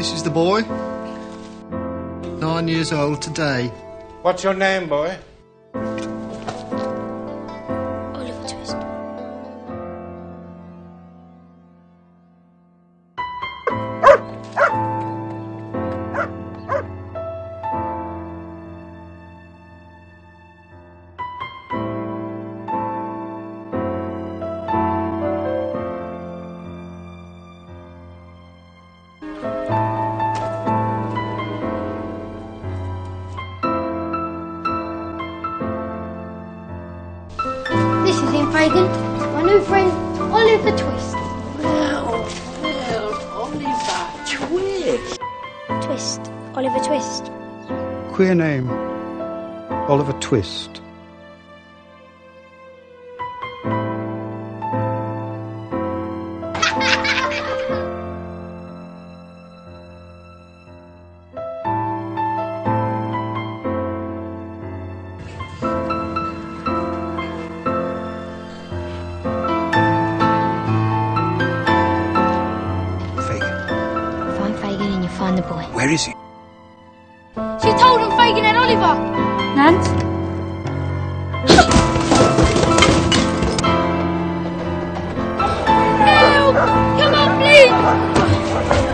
This is the boy. Nine years old today. What's your name, boy? This is Ian Fagin, my new friend Oliver Twist. Well, well, Oliver Twist. Twist, Oliver Twist. Queer name. Oliver Twist. Find the boy. Where is he? She told him Fagin and Oliver. Nance? Help! Come on, please!